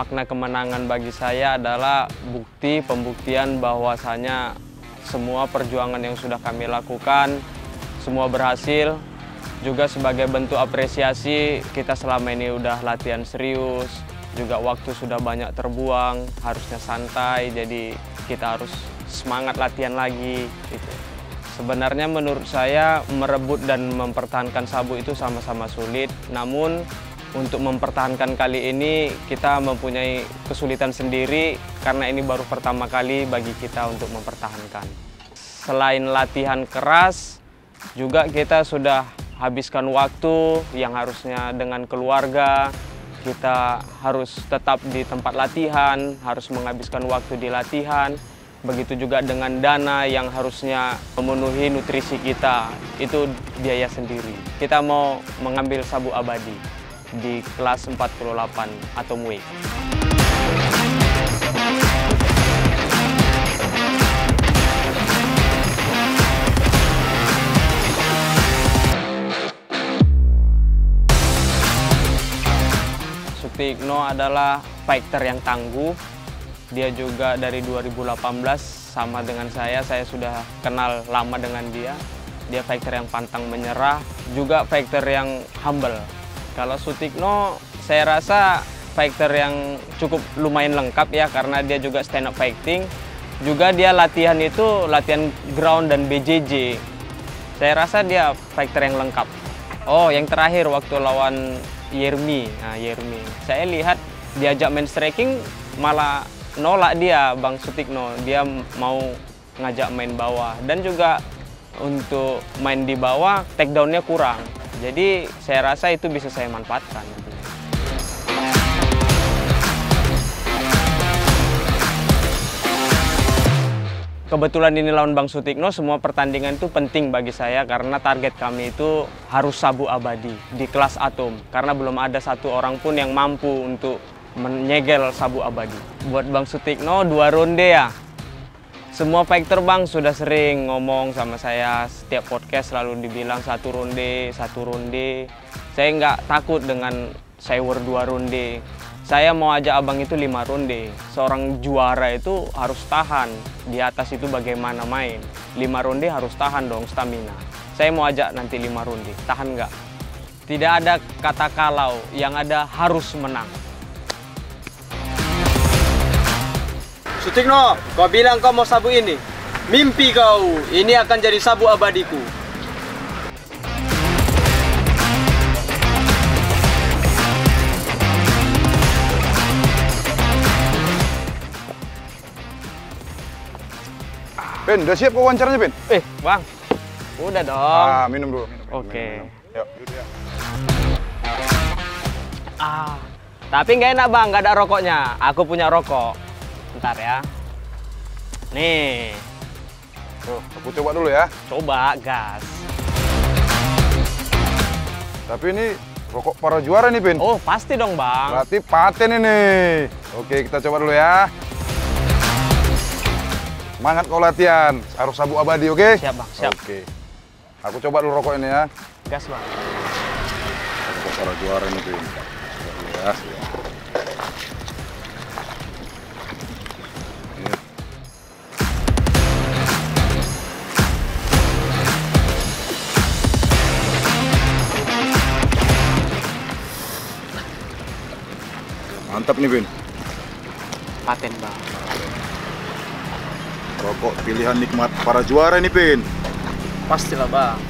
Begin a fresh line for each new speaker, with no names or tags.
makna kemenangan bagi saya adalah bukti pembuktian bahwasanya semua perjuangan yang sudah kami lakukan semua berhasil juga sebagai bentuk apresiasi kita selama ini udah latihan serius juga waktu sudah banyak terbuang harusnya santai jadi kita harus semangat latihan lagi gitu. Sebenarnya menurut saya merebut dan mempertahankan sabu itu sama-sama sulit namun untuk mempertahankan kali ini kita mempunyai kesulitan sendiri karena ini baru pertama kali bagi kita untuk mempertahankan. Selain latihan keras, juga kita sudah habiskan waktu yang harusnya dengan keluarga, kita harus tetap di tempat latihan, harus menghabiskan waktu di latihan. Begitu juga dengan dana yang harusnya memenuhi nutrisi kita, itu biaya sendiri. Kita mau mengambil sabu abadi di kelas 48 atau MUI. Sutikno adalah fighter yang tangguh. Dia juga dari 2018 sama dengan saya, saya sudah kenal lama dengan dia. Dia fighter yang pantang menyerah, juga fighter yang humble kalau Sutikno saya rasa fighter yang cukup lumayan lengkap ya karena dia juga stand up fighting. Juga dia latihan itu latihan ground dan BJJ. Saya rasa dia fighter yang lengkap. Oh, yang terakhir waktu lawan Yermi. Nah, Yermi. Saya lihat diajak main striking malah nolak dia Bang Sutikno. Dia mau ngajak main bawah dan juga untuk main di bawah takedownnya kurang. Jadi saya rasa itu bisa saya manfaatkan. Kebetulan ini lawan Bang Sutikno, semua pertandingan itu penting bagi saya karena target kami itu harus sabu abadi di kelas atom. Karena belum ada satu orang pun yang mampu untuk menyegel sabu abadi. Buat Bang Sutikno, dua ronde ya. Semua fighter bang sudah sering ngomong sama saya setiap podcast selalu dibilang satu ronde, satu ronde. Saya nggak takut dengan sewer dua ronde. Saya mau ajak abang itu lima ronde. Seorang juara itu harus tahan. Di atas itu bagaimana main. Lima ronde harus tahan dong stamina. Saya mau ajak nanti lima ronde. Tahan nggak? Tidak ada kata kalau, yang ada harus menang.
Sutikno, kau bilang kau mau sabu ini. Mimpi kau, ini akan jadi sabu abadiku.
Ben, udah siap kau wawancaranya, Ben?
Eh, Bang. Udah dong.
Ah, minum dulu.
Oke.
minum, minum. Yuk, duduk ya.
Ah, tapi nggak enak bang, nggak ada rokoknya. Aku punya rokok. Bentar ya. Nih,
Tuh, aku coba dulu ya.
coba gas.
Tapi ini rokok para juara nih, Ben.
Oh, pasti dong bang.
Berarti paten ini. Oke, kita coba dulu ya. Semangat kau latihan. Harus sabu abadi, oke?
Siap bang, siap.
Oke. Aku coba dulu rokok ini ya.
Gas bang.
Rokok para juara nih. Coba dulu ya. Mantap nih, Ben.
Paten bang.
Rokok pilihan nikmat para juara nih, Ben.
Pastilah bang.